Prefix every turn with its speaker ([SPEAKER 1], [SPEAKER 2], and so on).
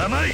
[SPEAKER 1] 甘い